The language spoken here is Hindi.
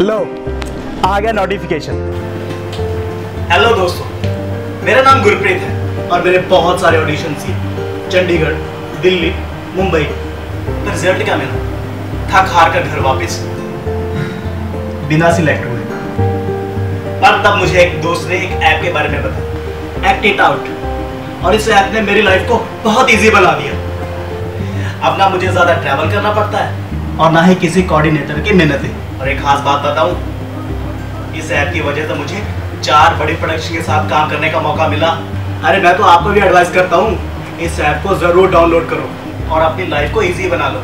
लो आ गया नोटिफिकेशन हेलो दोस्तों मेरा नाम गुरप्रीत है और मेरे बहुत सारे ऑडिशन किए चंडीगढ़ दिल्ली मुंबई। पर रिज़ल्ट क्या मिला? थक हार कर घर वापस। बिना सिलेक्ट हुए। पर तब मुझे एक दोस्त ने एक ऐप के बारे में बताया। एक्ट इट आउट और इस ऐप ने मेरी लाइफ को बहुत इजी बना दिया। अब ना मुझे ज़्यादा ट्रैवल करना पड़ता है। और ना ही किसी कोऑर्डिनेटर की मेहनतें। और एक खास बात बताऊँ, इस ऐप की वजह से मुझे चार बड़े प्रोडक्शन के साथ काम करने का मौका मिला। अरे, मैं तो आपको भी एडवाइस करता हूँ, इस ऐप को ज़रूर डाउनलोड करो और अपनी लाइफ को इजी बना लो।